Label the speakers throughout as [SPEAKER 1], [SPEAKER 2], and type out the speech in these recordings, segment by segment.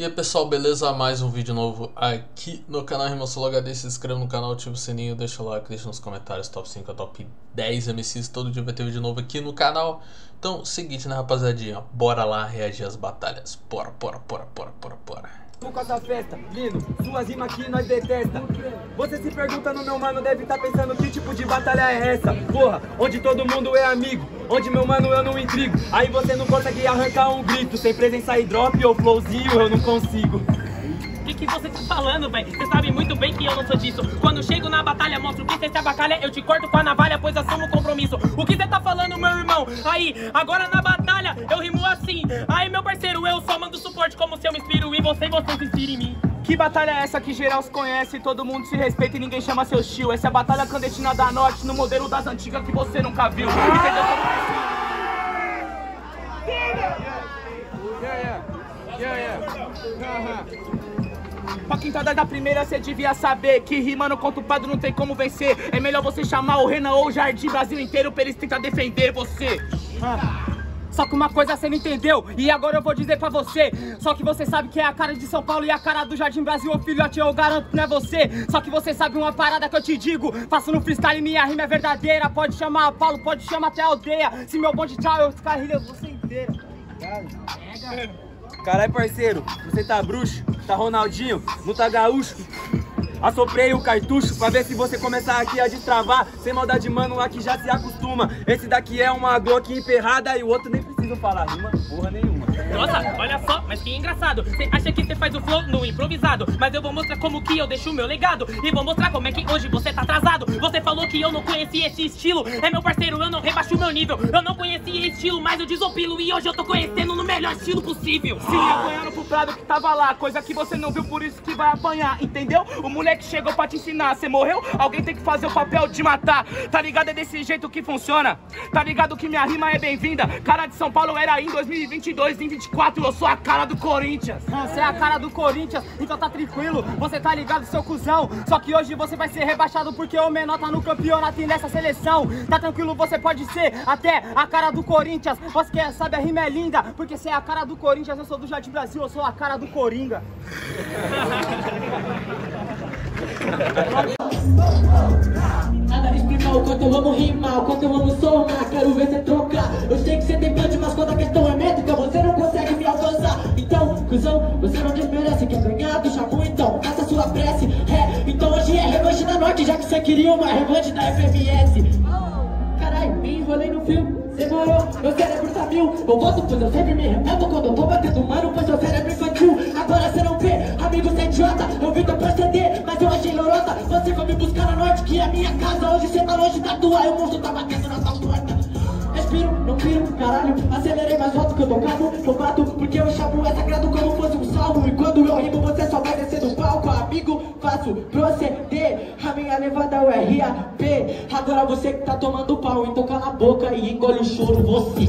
[SPEAKER 1] E aí pessoal, beleza? Mais um vídeo novo aqui no canal Rimassolo HD. Se inscreva no canal, ativa o sininho, deixa o like, deixa nos comentários top 5 a top 10 MCs. Todo dia vai ter vídeo novo aqui no canal. Então, seguinte né rapaziadinha, bora lá reagir às batalhas. Bora, bora, bora, bora, bora, bora.
[SPEAKER 2] Com essa festa, lindo, suas rimas aqui nós detesta. Você se pergunta no meu mano, deve tá pensando que tipo de batalha é essa. Porra, onde todo mundo é amigo, onde meu mano eu não intrigo. Aí você não consegue arrancar um grito, sem presença e drop ou flowzinho eu não consigo
[SPEAKER 3] que, que você tá falando, velho? Você sabe muito bem que eu não sou disso. Quando chego na batalha, mostro que você se abacalha, eu te corto com a navalha, pois assumo o compromisso. O que você tá falando, meu irmão? Aí, agora na batalha, eu rimo assim. Aí, meu parceiro, eu só mando suporte como se eu me inspiro em você e você se inspira em mim.
[SPEAKER 2] Que batalha é essa que geral se conhece, todo mundo se respeita e ninguém chama seu tio? Essa é a batalha clandestina da Norte, no modelo das antigas que você nunca viu. Entendeu como é? Yeah, yeah, yeah, yeah. Uh -huh. Pra quem tá da primeira, cê devia saber Que rimando contra o padre não tem como vencer. É melhor você chamar o Renan ou o Jardim Brasil inteiro Pra eles tentar defender você. Ah. Só que uma coisa você não entendeu, e agora eu vou dizer pra você. Só que você sabe que é a cara de São Paulo e a cara do Jardim Brasil filhote, eu garanto que não é você. Só que você sabe uma parada que eu te digo Faço no freestyle, minha rima é verdadeira. Pode chamar a Paulo, pode chamar até a aldeia. Se meu bonde tchau, eu descarrilho você inteiro. Pega Caralho, parceiro, você tá bruxo? Tá Ronaldinho? Não tá gaúcho? Assoprei o cartucho pra ver se você começar aqui a destravar Sem maldade, mano, aqui já se acostuma Esse daqui é uma Glock emperrada e o outro nem precisa falar rima porra nenhuma
[SPEAKER 3] nossa, olha só, mas que engraçado. Você acha que você faz o flow no improvisado Mas eu vou mostrar como que eu deixo o meu legado. E vou mostrar como é que hoje você tá atrasado. Você falou que eu não conhecia esse estilo. É meu parceiro, eu não rebaixo o meu nível. Eu não conhecia estilo, mas eu desopilo. E hoje eu tô conhecendo no melhor estilo possível.
[SPEAKER 2] Sim, apanhando pro prado que tava lá Coisa que você não viu, por isso que vai apanhar, entendeu? O moleque chegou pra te ensinar, você morreu? Alguém tem que fazer o papel de matar. Tá ligado? É desse jeito que funciona. Tá ligado que minha rima é bem-vinda? Cara de São Paulo era em 2022, em 24 eu sou a cara do Corinthians. Você é a cara do Corinthians, então tá tranquilo Você tá ligado, seu cuzão. Só que hoje você vai ser rebaixado porque o menor tá no campeonato e nessa seleção. Tá tranquilo, você pode ser até a cara do Corinthians. Você quer sabe, a rima é linda Porque você é a cara do Corinthians, eu sou do Jardim Brasil Eu sou a cara do Coringa
[SPEAKER 4] Nada explica o quanto eu amo rimar, o quanto eu amo somar. Quero ver você trocar. Eu sei que você tem plante, mas quando a questão é métrica Você não consegue me alcançar. Então, cuzão, você não desmerece Quer ganhar do chamu, então. Faça sua prece. É, então hoje é revanche da Norte Já que você queria uma revanche da FMS Me enrolei no fio. Demorou, meu cérebro tá mil. Volto, pois eu sempre me removo. Quando eu tô batendo mano, pois meu cérebro infantil. Agora você não vê, amigo, você é idiota. Eu vim pra proceder, mas eu achei lorota. Você foi me buscar na norte, que é a minha casa. Hoje você tá longe da tua, o monstro tá batendo na tua porta Respiro, não piro, caralho. Acelerei mais alto que eu tô calmo Eu bato porque eu chamo é sagrado como fosse um salmo. E quando eu rimo você só vai descer do palco Amigo, faço proceder A minha levada é o RAP Agora você que tá tomando pau Então cala a boca e engole o choro você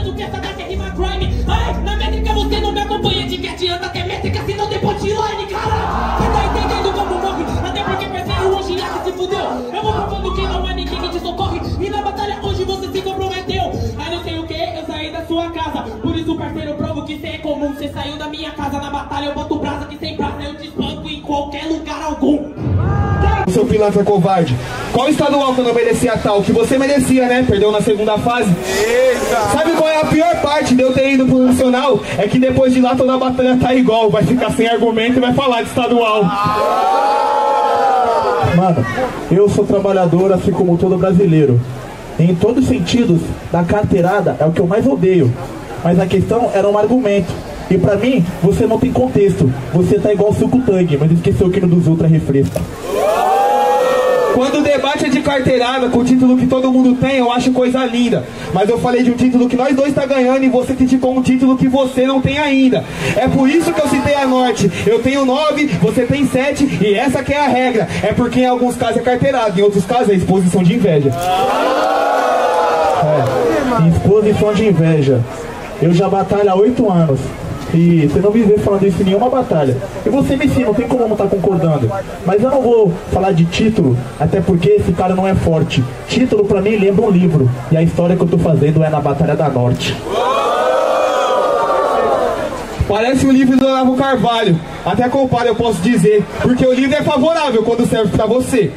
[SPEAKER 4] adianta ter métrica se não tem punchline, cara? Você tá entendendo como morre? Até porque parceiro, hoje já se fudeu. Eu vou provando que não há ninguém que te socorre. E na batalha hoje você se comprometeu. Aí não sei o que, eu saí da sua casa. Por isso, parceiro que cê é comum Você saiu da minha casa na batalha Eu boto brasa que sem
[SPEAKER 5] pilantra covarde. Qual estadual que eu não merecia tal? Que você merecia, né? Perdeu na segunda fase. Eita. Sabe qual é a pior parte de eu ter ido pro nacional? É que depois de lá toda a batalha tá igual. Vai ficar sem argumento e vai falar de estadual. Mano, eu sou trabalhador assim como todo brasileiro. Em todos os sentidos, da carteirada é o que eu mais odeio. Mas a questão era um argumento. E pra mim, você não tem contexto. Você tá igual suco tangue, mas esqueceu que no dos outros é refresco.
[SPEAKER 6] Quando o debate é de carteirada com o título que todo mundo tem, eu acho coisa linda. Mas eu falei de um título que nós dois tá ganhando e você criticou um título que você não tem ainda. É por isso que eu citei a Norte. Eu tenho nove, você tem sete e essa que é a regra. É porque em alguns casos é carteirada, em outros casos é exposição de inveja.
[SPEAKER 5] É, exposição de inveja. Eu já batalho há oito anos. E você não me vê falando isso em nenhuma batalha. E você me ensina, não tem como não estar concordando. Mas eu não vou falar de título, até porque esse cara não é forte. Título pra mim lembra um livro. E a história que eu tô fazendo é na Batalha da Norte.
[SPEAKER 6] Parece um livro do Olavo Carvalho. Até comparo, eu posso dizer. Porque o livro é favorável quando serve pra você.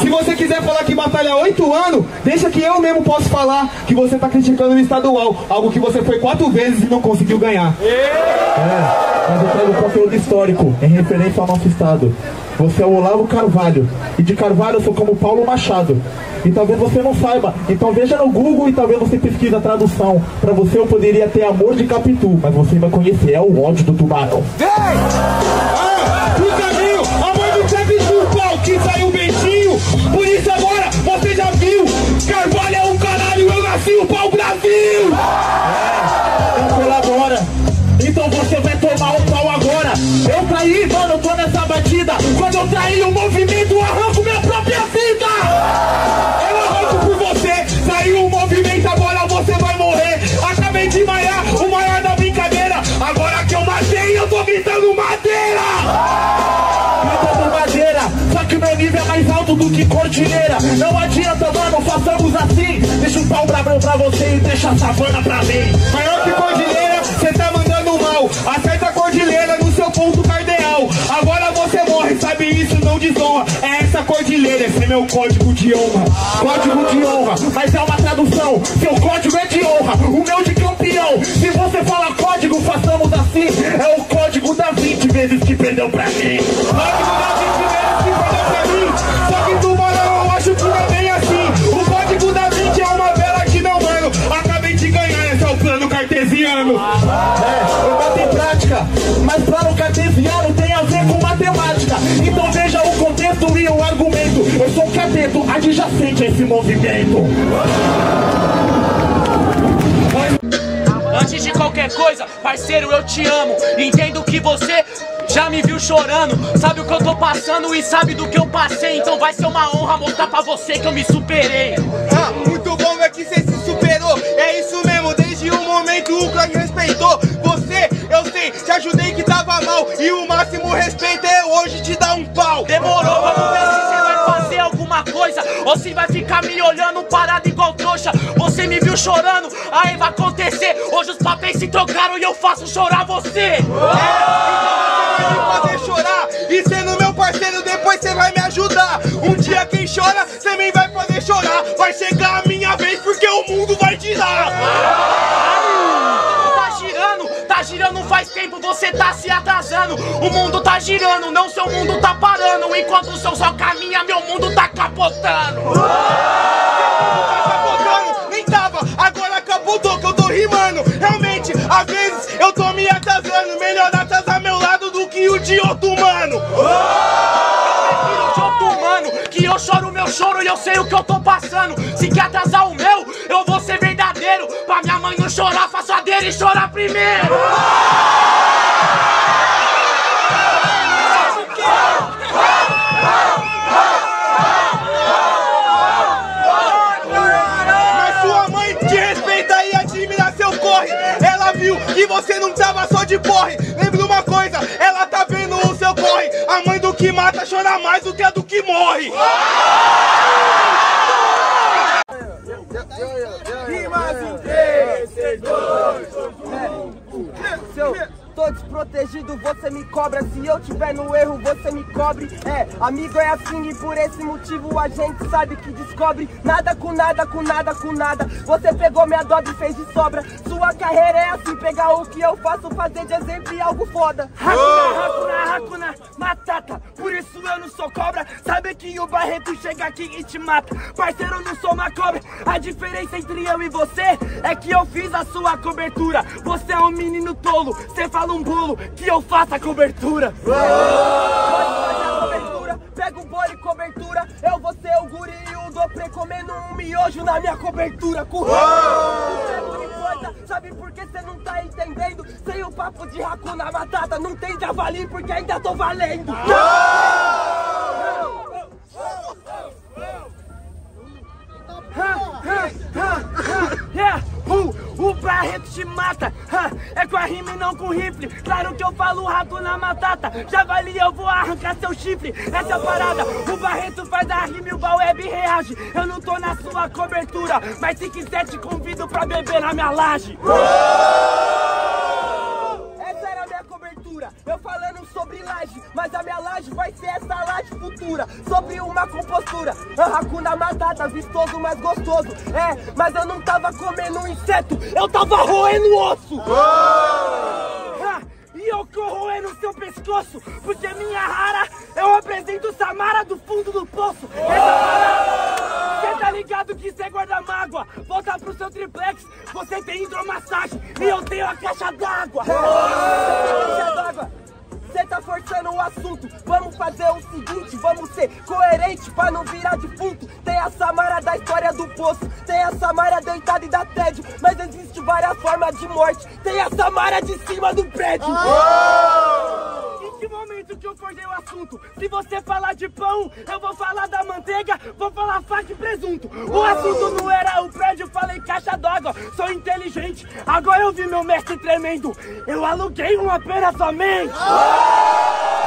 [SPEAKER 6] Se você quiser falar que batalha oito anos, deixa que eu mesmo posso falar que você tá criticando o estadual. Algo que você foi quatro vezes e não conseguiu ganhar.
[SPEAKER 5] É, mas eu trago conteúdo histórico em referência ao nosso estado. Você é o Olavo Carvalho. E de Carvalho eu sou como Paulo Machado. E talvez você não saiba. Então veja no Google e talvez você pesquise a tradução. Pra você eu poderia ter amor de Capitu, mas você vai conhecer, é o ódio do tubarão.
[SPEAKER 6] Vem! Ah, o caminho, amor do Capitu, qual que saiu Por isso agora você já viu. Carvalho é um caralho, eu nasci o pau Brasil! Que
[SPEAKER 5] cordilheira. Não adianta, mano, façamos assim. Deixa um pau brabão pra você e deixa a savana pra mim.
[SPEAKER 6] Maior que cordilheira, você tá mandando mal. Acerta a cordilheira no seu ponto cardeal. Agora você morre, sabe isso, não desonra. É essa cordilheira, esse é meu código de honra.
[SPEAKER 5] Código de honra, mas é uma tradução. Seu código é de honra, o meu de campeão. Se você fala código, façamos assim. É o código da 20 vezes que perdeu pra mim.
[SPEAKER 6] Código da 20 vezes cartesiano.
[SPEAKER 5] É, eu bato em prática, mas plano cartesiano tem a ver com matemática. Então veja o contexto e o argumento. Eu sou cateto adjacente a esse movimento.
[SPEAKER 3] Antes de qualquer coisa, parceiro, eu te amo. Entendo que você já me viu chorando. Sabe o que eu tô passando e sabe do que eu passei. Então vai ser uma honra mostrar pra você que eu me superei.
[SPEAKER 7] Ah, muito bom ver que você se superou. É isso mesmo, o momento o Craig respeitou. Você, eu sei, te ajudei que tava mal. E o máximo respeito é hoje te dar um pau.
[SPEAKER 3] Demorou, vamos ver se você vai fazer alguma coisa ou se vai ficar me olhando parado igual trouxa. Você me viu chorando, aí vai acontecer. Hoje os papéis se trocaram e eu faço chorar você.
[SPEAKER 7] Vai me fazer chorar. E sendo meu parceiro, depois você vai me ajudar. Um dia quem chora, também vai fazer chorar. Vai chegar a minha vez porque o mundo vai girar.
[SPEAKER 3] Tá girando, tá girando faz tempo, você tá se atrasando. O mundo tá girando, não seu mundo tá parando. Enquanto o seu só caminha, meu mundo tá capotando.
[SPEAKER 7] Tá capotando, nem tava, agora capotou que eu tô rimando. Realmente, às vezes eu tô me atrasando. Melhor atrasar meu lado do que o de outro mano.
[SPEAKER 3] Eu choro meu choro e eu sei o que eu tô passando. Se quer atrasar o meu, eu vou ser Pra minha mãe não chorar, faço a dele chorar primeiro.
[SPEAKER 7] Mas sua mãe te respeita e admira seu corre. Ela viu que você não tava só de porre. Lembra uma coisa, ela tá vendo o seu corre. A mãe do que mata chora mais do que a do que morre. Rimas em 3, 6, 2,
[SPEAKER 8] tô desprotegido, você me cobra. Se eu tiver no erro, você me cobre. É, amigo é assim e por esse motivo a gente sabe que descobre nada com nada, com nada, com nada. Você pegou minha dobra e fez de sobra. Sua carreira é assim, pegar o que eu faço, fazer de exemplo e algo foda. Hakuna, Hakuna, Hakuna, Matata. Por isso eu não sou cobra. Sabe que o Barreto chega aqui e te mata. Parceiro, eu não sou uma cobra. A diferença entre eu e você é que eu fiz a sua cobertura. Você é um menino tolo. Você fala um bolo que eu faço a cobertura. Pode fazer a cobertura. Pega o bolo e cobertura. Eu vou ser o guri e o doprê comendo um miojo na minha cobertura. Importa. Sabe por que você não tá entendendo? Sem o papo de Hakuna Matata, não tem javali porque ainda tô valendo. Yeah. O Barreto te mata, é com a rima e não com rifle. Claro que eu falo rato na matata, javali eu vou arrancar seu chifre. Essa é a parada, o Barreto faz a rima e o Baweb reage. Eu não tô na sua cobertura, mas se quiser te convido pra beber na minha laje era a minha cobertura, eu falando sobre laje, mas a minha laje vai ser essa laje futura, sobre uma compostura. Hakuna Matata, vistoso, mas gostoso. É, mas eu não tava comendo um inseto, eu tava roendo osso. Ah, e eu corroendo seu pescoço, porque minha rara, eu apresento Samara do fundo do poço. Essa parada, cê tá ligado que cê guarda mágoa. Volta pro seu triplex, você tem hidromassagem e eu tenho a caixa d'água. Você tá forçando o assunto. Vamos fazer o seguinte, vamos ser coerente pra não virar defunto. Tem a Samara da história do poço, tem a Samara deitada e da tédio, mas existe várias formas de morte. Tem a Samara de cima do prédio. Em que momento que eu cortei o assunto? Se você falar de pão, eu vou falar da manteiga, vou falar faca e presunto. O assunto não era o prédio, falei caixa d'água. Sou inteligente, agora eu vi meu mestre tremendo. Eu aluguei uma pena somente.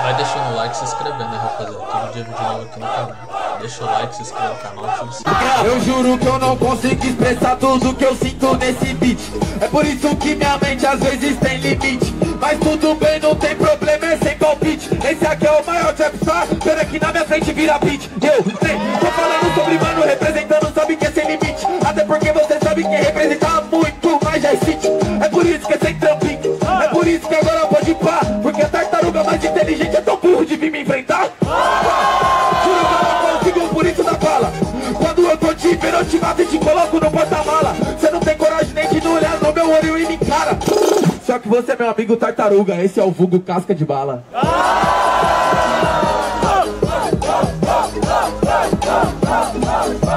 [SPEAKER 1] Vai deixando o like e se inscrevendo, né, rapaziada? Todo dia vídeo novo aqui no canal. Deixa o like, se inscreve no canal, ativa o sininho.
[SPEAKER 9] Eu juro que eu não consigo expressar tudo que eu sinto nesse beat É por isso que minha mente às vezes tem limite Mas tudo bem, não tem problema, é sem palpite. Esse aqui é o maior trap star, pena que na minha frente vira beat. Eu sei, tô falando sobre mano, representando sabe que é sem limite. Até porque você sabe que representa muito mais já existe. É por isso que é sem trampinho É por isso que agora pode pá Porque a tartaruga mais inteligente é tão burro de vir me enfrentar. Juro que eu não consigo por isso da bala. Quando eu tô te vendo eu te mato e te coloco no porta-mala Só que você é meu amigo tartaruga, esse é o vulgo casca de bala.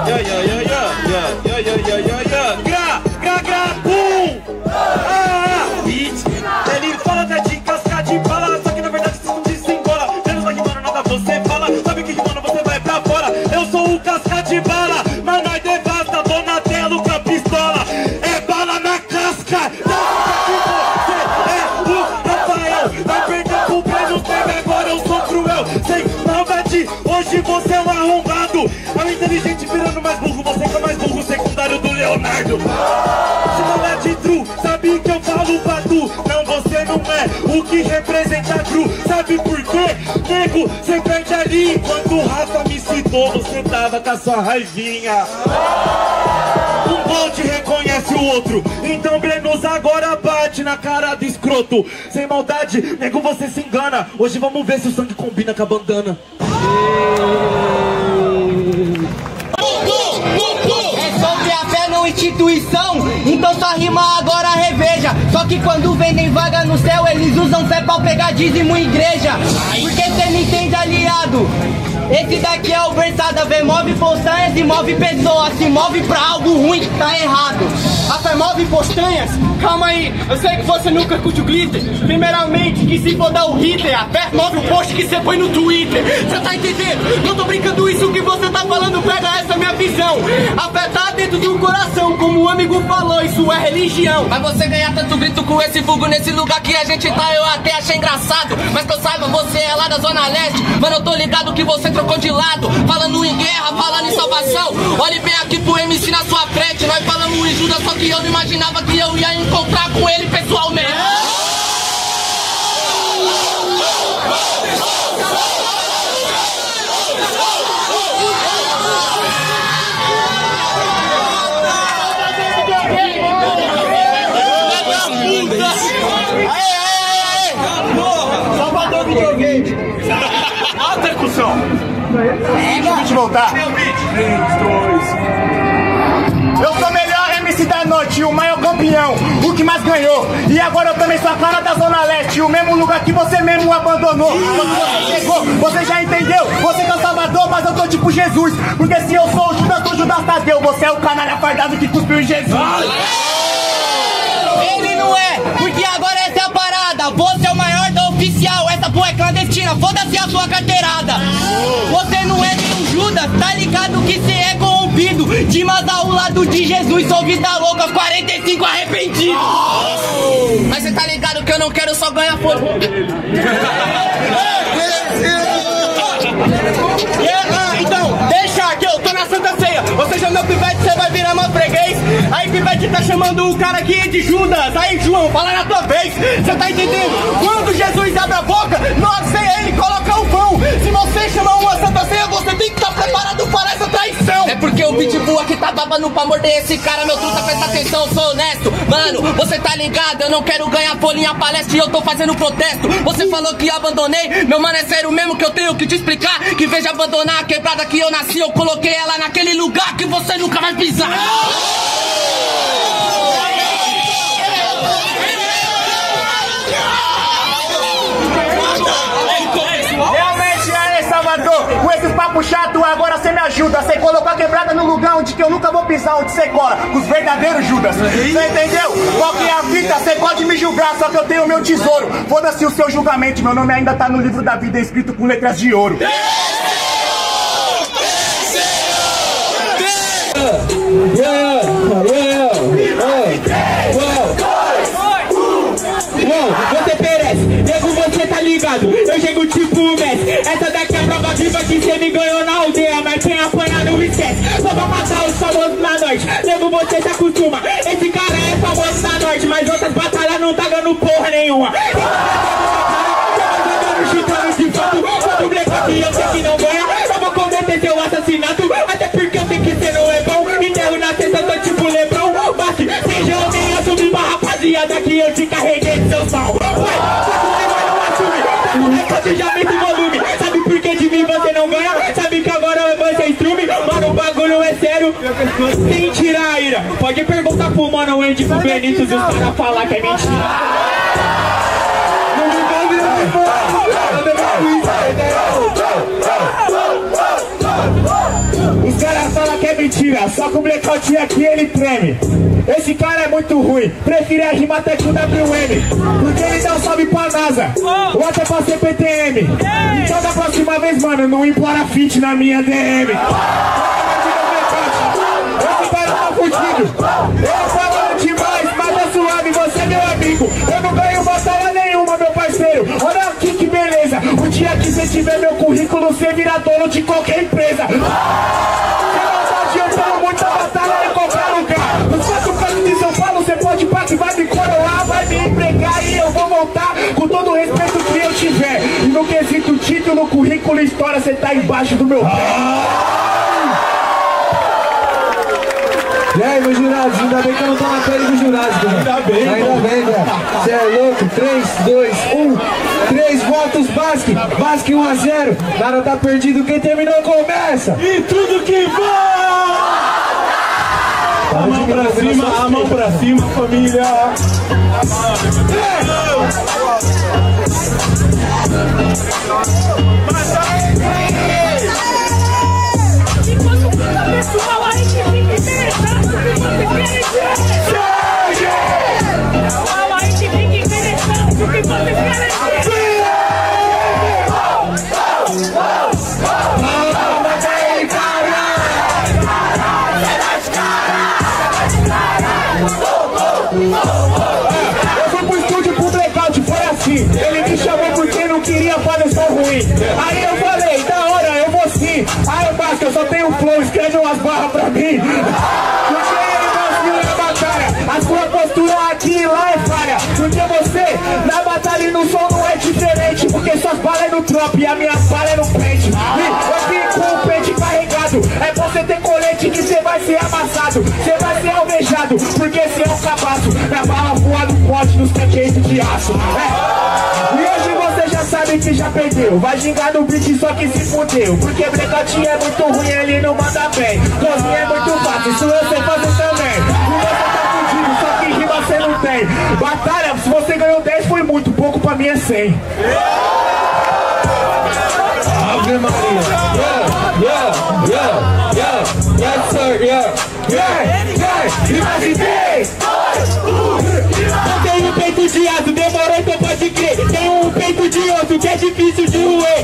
[SPEAKER 10] Yeah, yeah, yeah, yeah, Se não é de true, sabe que eu falo pra tu. Não, você não é o que representa true. Sabe por quê? Nego, você perde ali. Enquanto o Rafa me citou, você tava com a sua raivinha. Um bonde reconhece o outro. Então Brenos agora bate na cara do escroto. Sem maldade, nego, você se engana. Hoje vamos ver se o sangue combina com a bandana.
[SPEAKER 11] Instituição. Então sua rima agora reveja. Só que quando vendem vaga no céu, eles usam fé pra pegar dízimo igreja. Porque cê me entende, aliado. Esse daqui é o versada, vem move postanhas e move pessoas. Se move pra algo ruim que tá errado.
[SPEAKER 12] A fé move postanhas? Calma aí, eu sei que você nunca curte o glitter. Primeiramente, que se for dar o Hitler, a fé move o post que você põe no Twitter. Você tá entendendo? Não tô brincando isso que você tá falando, pega essa minha visão. A fé tá dentro do coração, como o amigo falou, isso é religião.
[SPEAKER 11] Mas você ganhar tanto grito com esse fogo nesse lugar que a gente tá, eu até achei engraçado. Mas que eu saiba, você é lá da Zona Leste. Mano, eu tô ligado que você trocou de lado. Falando em guerra, falando em salvação. Olhe bem aqui pro MC na sua frente. Nós falamos em Judas, só que que eu não imaginava que eu ia encontrar com ele pessoalmente.
[SPEAKER 12] Alta percussão! Deixa eu te voltar! Eu sou melhor! Da noite, o maior campeão, o que mais ganhou. E agora eu também sou a cara da Zona Leste, o mesmo lugar que você mesmo abandonou. Quando você chegou, você já entendeu? Você o Salvador, mas eu tô tipo Jesus. Porque se eu sou o Judas, sou Judas Tadeu. Você é o canalha fardado que cuspiu em Jesus.
[SPEAKER 11] Ele não é, porque agora essa é a parada. Você é o maior da oficial, essa porra é clandestina. Foda-se a sua carteirada. Você não é nenhum Judas, tá ligado corrompido. Dimas ao lado de Jesus, sou vida louca, 45 arrependido. Mas cê tá ligado que eu não quero só ganhar foda.
[SPEAKER 12] Então, deixa que eu tô na Santa Ceia. Ou seja, meu pivete, você vai virar meu freguês. Aí, pivete tá chamando o cara aqui de Judas. Aí, João, fala na tua vez. Você tá entendendo? Quando Jesus abre a boca, nossa, ele coloca o
[SPEAKER 11] porque o pitbull aqui tá babando pra morder esse cara, meu truta, presta atenção, sou honesto. Mano, você tá ligado, eu não quero ganhar folhinha palestra e eu tô fazendo protesto. Você falou que abandonei, meu mano, é sério mesmo que eu tenho que te explicar. Que veja abandonar a quebrada que eu nasci, eu coloquei ela naquele lugar que você nunca vai pisar.
[SPEAKER 12] Esse papo chato, agora você me ajuda. Você colocou a quebrada no lugar onde que eu nunca vou pisar, onde você cola, com os verdadeiros Judas. Você entendeu? Qual que é a fita? Você pode me julgar, só que eu tenho meu tesouro. Foda-se o seu julgamento, meu nome ainda tá no livro da vida escrito com letras de ouro.
[SPEAKER 13] Não, viva que cê me ganhou na aldeia Mas quem apanha não esquece, só pra matar os famosos na norte Nego você se acostuma, esse cara é famoso na norte Mas outras batalhas não tá ganhando porra nenhuma. O blackout eu sei que não vou cometer assassinato. Até porque eu sei que não é bom. Na tô tipo Bate, seja homem, eu te carreguei de seu Vai, vai sério Sem tirar a ira Pode perguntar pro mano Andy, pro Benito E os caras falar que é mentira Os caras falam que é mentira, só que o blackout aqui ele treme. Esse cara é muito ruim, prefiro a rima até com o WM. Porque ele dá um salve pra NASA, ou até pra CPTM. Então da próxima vez, mano, não implora fit na minha DM. Esse cara tá fudido. Eu falando demais, mas é suave, você é meu amigo. Eu não ganho batalha nenhuma, meu parceiro. Olha aqui que beleza. O dia que você tiver meu currículo, você vira dono de qualquer empresa. Muita batalha em qualquer lugar. Você pode que vai me vai me empregar e eu vou voltar com todo o respeito que eu tiver. E no quesito título, currículo e história, você tá embaixo do meu pé.
[SPEAKER 14] E aí, meus jurados, ainda bem que eu não tô na pele dos jurados, cara.
[SPEAKER 13] Ainda bem,
[SPEAKER 14] Ainda
[SPEAKER 13] pô.
[SPEAKER 14] bem, velho. Você é louco? 3, 2, 1. 3 votos, Basque. Basque 1 a 0. Nada tá perdido, quem terminou começa.
[SPEAKER 13] E tudo que vai! A mão pra cima, a mão pra cima, família!
[SPEAKER 6] Pessoal, interessado no que vocês
[SPEAKER 13] Porque suas balas é no drop e a minha bala é no pente. E eu vim com o pente carregado. É você ter colete que você vai ser amassado. Você vai ser alvejado, porque você é um cabaço. Minha bala voa no pote nos pequenos de aço. É. E hoje você já sabe
[SPEAKER 15] que já perdeu Vai gingar no beat só que se fudeu Porque Brecotinha é muito ruim, ele não manda bem Cozinha é muito fácil, isso eu sei fazer também E você tá fudido, só que rima você não tem Batalha, se você ganhou pra mim é 100
[SPEAKER 13] Ave Maria. Yeah, yeah, yeah, yeah. Yes, sir, yeah.
[SPEAKER 15] Yeah, yeah, imaginei!
[SPEAKER 13] Eu tenho peito de aço, demorou, então pode crer. Tenho um peito de osso que é difícil de roer.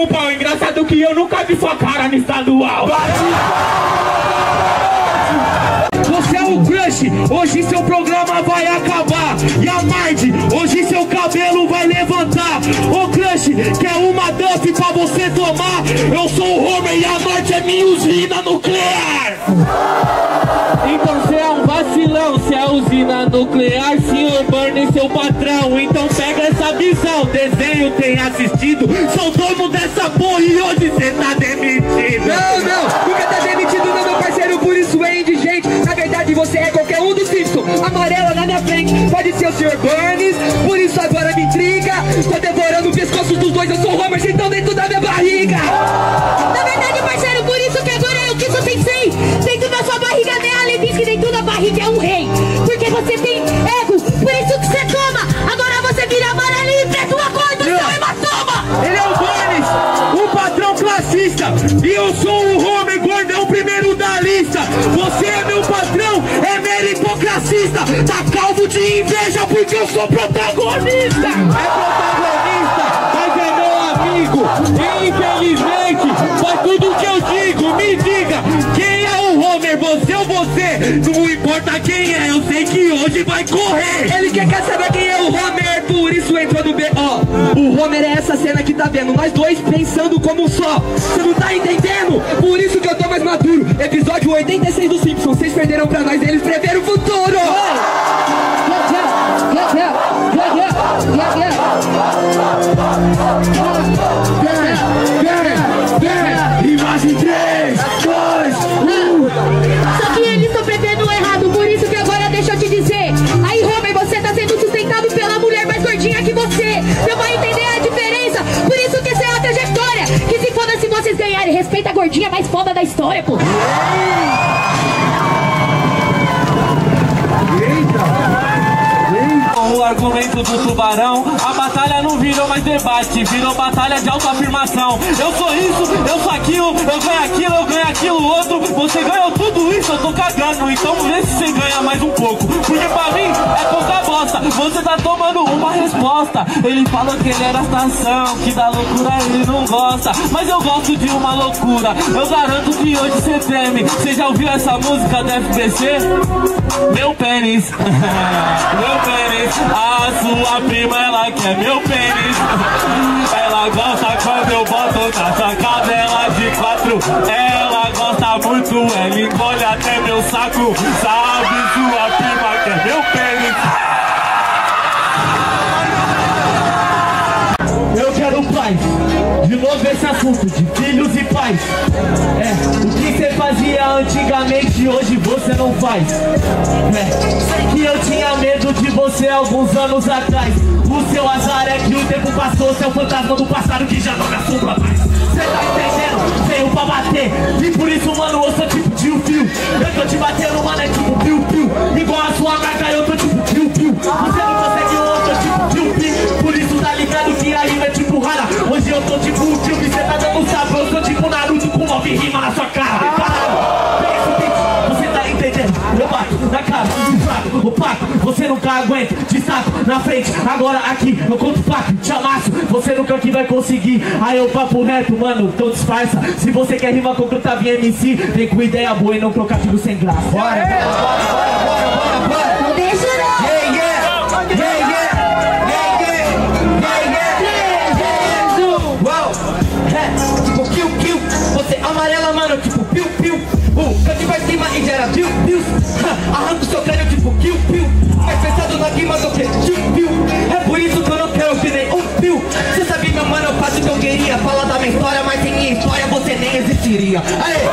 [SPEAKER 13] Toma um pau. Engraçado que eu nunca vi sua cara no estadual.
[SPEAKER 15] Você é o crush, hoje seu programa vai acabar E a Mardi, hoje seu cabelo vai levantar Ô crush, quer uma duff pra você tomar? Eu sou o Homer e a Norte é minha usina nuclear
[SPEAKER 16] Então cê é um é usina nuclear, senhor Burnie, seu patrão. Então pega essa visão, desenho tem assistido. Sou dono dessa porra e hoje cê tá demitido.
[SPEAKER 17] Não, não, nunca tá demitido não, meu parceiro, por isso é indigente Na verdade você é qualquer um dos Simpsons Amarela na minha frente, pode ser o Sr. Burns Por isso agora me intriga Tô devorando o pescoço dos dois, eu sou o Homer, então
[SPEAKER 18] Você
[SPEAKER 15] é meu patrão, é meritocracista. Tá calvo de inveja porque eu sou protagonista. É protagonista, mas é meu amigo. E infelizmente, faz tudo que eu digo. Me diga, você ou você? Não importa quem é, eu sei que hoje vai correr
[SPEAKER 17] Ele quer, quer saber quem é o Homer, por isso entrou no B.O. O Homer é essa cena que tá vendo, nós dois pensando como um só. Você não tá entendendo? Por isso que eu tô mais maduro. Episódio 86 do Simpsons, vocês perderam pra nós, eles preveram o futuro.
[SPEAKER 15] Imagem
[SPEAKER 16] debate, virou batalha de autoafirmação. Eu sou isso, eu sou aquilo, eu ganho aquilo, eu ganho aquilo outro. Você ganhou tudo isso, eu tô cagando, então vê se você ganha mais um pouco. Porque pra mim é pouca bosta, você tá tomando uma resposta. Ele falou que ele era estação, que da loucura ele não gosta. Mas eu gosto de uma loucura, eu garanto que hoje você treme. Você já ouviu essa música do FBC? Meu pênis, meu pênis. A sua prima, ela quer meu pênis. Ela gosta quando eu boto na sua cadela de quatro. Ela gosta muito, ela engole até meu saco. Sabe, sua prima quer meu pênis.
[SPEAKER 15] Eu quero paz. De novo esse assunto de filhos e pais. É, o que você fazia antigamente, hoje você não faz. Sei que eu tinha medo de você alguns anos atrás. O seu azar é que o tempo passou, seu fantasma do passado que já não me assombra mais. Cê tá entendendo? Veio pra bater. E por isso, mano, eu sou tipo tio-fio. Eu tô te batendo, mano, é tipo piu-piu. Igual a sua marca, eu tô tipo piu-piu. Você não consegue, eu tô tipo piu-piu. Por isso tá ligado que a rima é tipo rara. Hoje eu tô tipo tio, cê tá dando sapo. Eu sou tipo Naruto com nove rimas na sua você nunca aguenta De saco na frente, agora aqui Eu conto fato, te amasso. Você nunca aqui vai conseguir. Aí eu papo reto, mano, então disfarça. Se você quer rima com o Crutavinha MC Vem com ideia boa e não trocativo sem graça. Bora, bora, bora, bora, bora,
[SPEAKER 18] Não deixa não
[SPEAKER 15] yeah, yeah. Yeah, yeah.
[SPEAKER 18] Amarela, mano, tipo piu-piu O uh, canto vai cima e gera piu-piu Ei, meu mano, eu faço o que eu queria. Fala da minha história, mas sem minha história você nem existiria. Aê!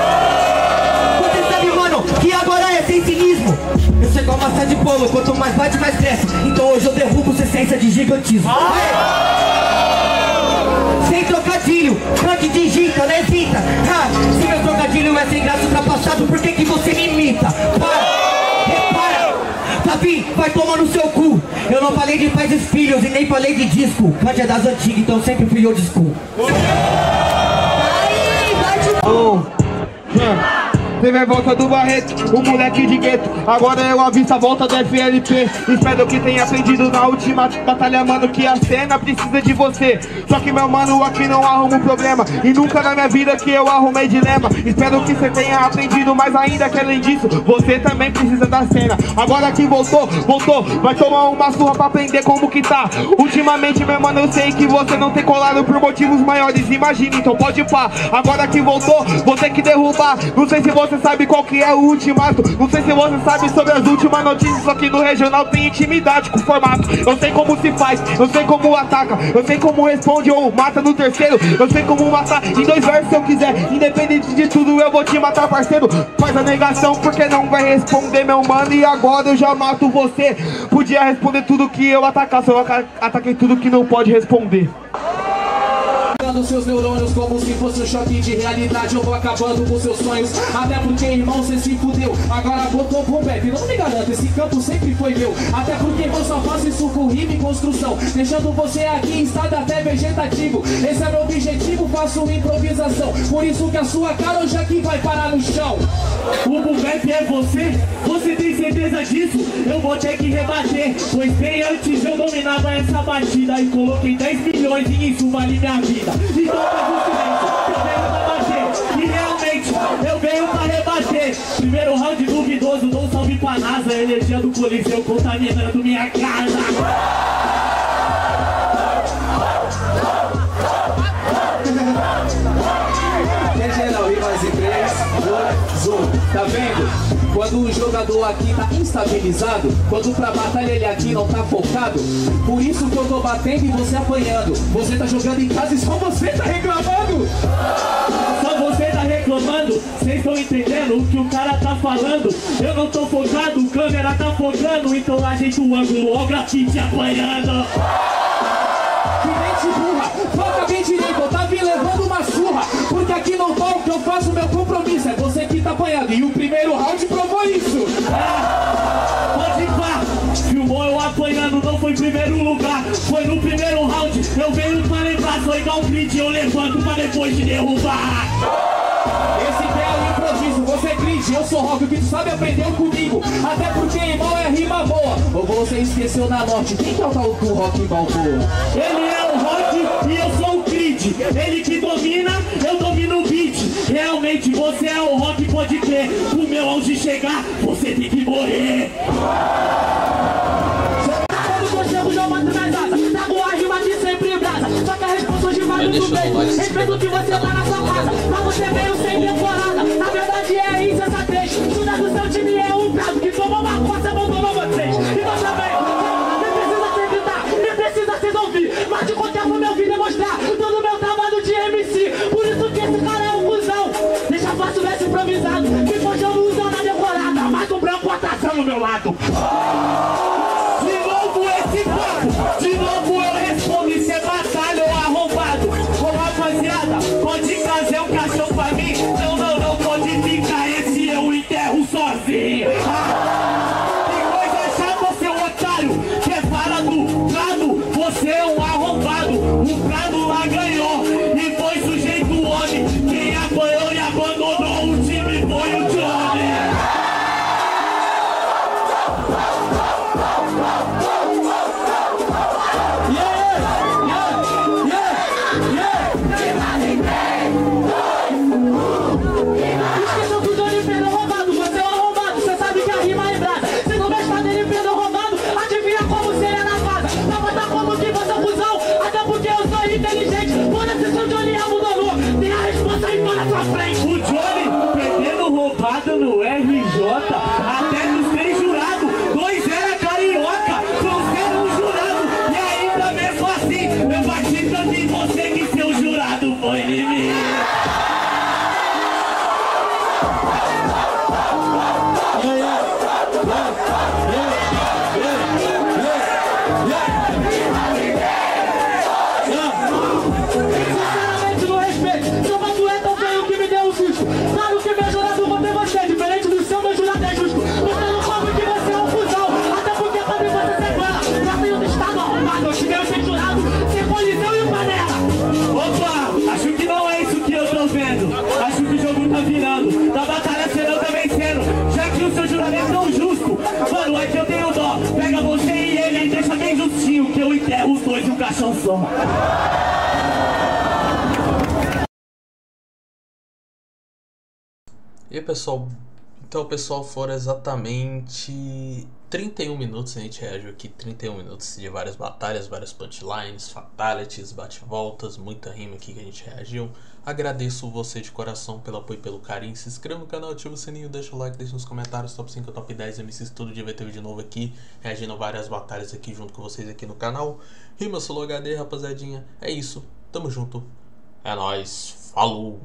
[SPEAKER 18] Você sabe, mano, que agora é sem cinismo. Eu chego a maçã de bolo, quanto mais bate, mais cresce. Então hoje eu derrubo essa essência de gigantismo. Aê! Sem trocadilho, cante de gita, né, se meu trocadilho é sem graça ultrapassado, por que, que você me imita? Para, repara, Davi, vai tomar no seu cu. Eu não falei de pais e filhos e nem falei de disco. Cante é das antigas, então sempre fui old school.
[SPEAKER 7] Oh, yeah. Teve a volta do Barreto, o moleque de gueto. Agora eu aviso a volta do FLP Espero que tenha aprendido na última batalha, mano Que a cena precisa de você. Só que meu mano aqui não arruma um problema. E nunca na minha vida que eu arrumei dilema. Espero que você tenha aprendido mais ainda que além disso Você também precisa da cena. Agora que voltou, voltou. Vai tomar uma surra pra aprender como que tá. Ultimamente, meu mano, eu sei que você não tem colado por motivos maiores. Imagina, então pode pá. Agora que voltou, ter que derrubar. Não sei se você você sabe qual que é o ultimato Não sei se você sabe sobre as últimas notícias Só que no regional tem intimidade com o formato. Eu sei como se faz, eu sei como ataca Eu sei como responde ou mata no terceiro. Eu sei como matar em dois versos se eu quiser. Independente de tudo eu vou te matar parceiro. Faz a negação porque não vai responder meu mano. E agora eu já mato você. Podia responder tudo que eu atacar Só eu ataquei tudo que não pode responder
[SPEAKER 13] seus neurônios como se fosse um choque de realidade. Eu vou acabando com seus sonhos Até porque, irmão, cê se fudeu. Agora botou pro back Não me garanto, esse campo sempre foi meu. Até porque eu só faço isso com rima e construção Deixando você aqui em estado até vegetativo. Esse é meu objetivo, faço improvisação. Por isso que a sua cara hoje aqui vai parar no chão.
[SPEAKER 16] O Bubep é você? Você tem certeza disso? Eu vou ter que rebater Pois bem antes eu dominava essa batida E coloquei 10 milhões e isso vale minha vida então faz o silêncio, eu venho pra bater. E realmente, eu venho pra rebater. Primeiro round duvidoso, um salve pra NASA Energia do Coliseu contaminando minha casa.
[SPEAKER 13] Geral, e mais em 3, 2, zoom. Tá vendo? Quando o jogador aqui tá instabilizado, quando pra batalha ele aqui não tá focado, por isso que eu tô batendo e você apanhando. Você tá jogando em casa e só você tá reclamando.
[SPEAKER 16] Só você tá reclamando, vocês estão entendendo o que o cara tá falando? Eu não tô focado, câmera tá focando, então ajeita o ângulo, ó o grafite apanhando.
[SPEAKER 13] Mente burra, foca bem direito, tava me levando uma surra, porque aqui não tá o que eu faço meu compromisso, é você que tá apanhando, e o primeiro round provou isso.
[SPEAKER 16] É, pode ir pá, filmou eu apanhando, não foi primeiro lugar, foi no primeiro round, eu venho pra lembrar, sou igual um grid, eu levanto pra depois de derrubar.
[SPEAKER 13] Esse é o improviso, você é grid, eu sou rock, o que tu sabe aprendeu comigo. Até porque irmão é rima boa. Ou você esqueceu na norte, quem que é o tal do rock balboa?
[SPEAKER 16] Ele é o rock e eu sou Ele que domina, eu domino o beat. Realmente você é o rock, pode crer. O meu auge chegar, você 哇 o caixão soma.
[SPEAKER 1] E aí, pessoal, então pessoal foram exatamente 31 minutos, a gente reagiu aqui 31 minutos de várias batalhas, várias punchlines, fatalities, bate-voltas, muita rima aqui que a gente reagiu. Agradeço você de coração pelo apoio e pelo carinho. Se inscreva no canal, ativa o sininho, deixa o like, deixa nos comentários top 5, top 10 MCs, todo dia vai ter vídeo novo aqui, reagindo a várias batalhas aqui junto com vocês aqui no canal. Rima Solo HD, rapaziadinha. É isso, tamo junto. É nóis, falou!